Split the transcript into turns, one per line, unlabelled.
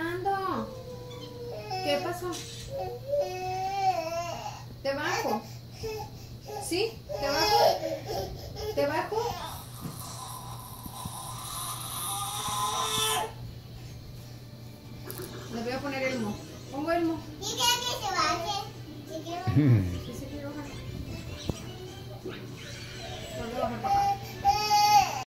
llorando? ¿Qué pasó? ¿Te bajo? ¿Sí? ¿Te bajo? ¿Te bajo? Le voy a poner el mo. Pongo
el mo. que se baje.